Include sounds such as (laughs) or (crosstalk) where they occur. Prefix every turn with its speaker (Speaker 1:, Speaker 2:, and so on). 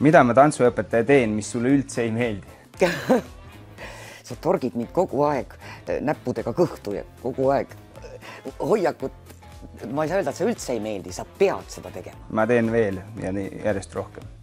Speaker 1: mida ma tantsuõpetaja teen, mis sulle üldse ei meeldi? (laughs)
Speaker 2: sa torgid mind kogu aeg näppudega kõhtu ja kogu aeg hoiakut. ma ei saa öelda, et see üldse ei meeldi, sa pead seda tegema.
Speaker 1: ma teen veel ja nii järjest rohkem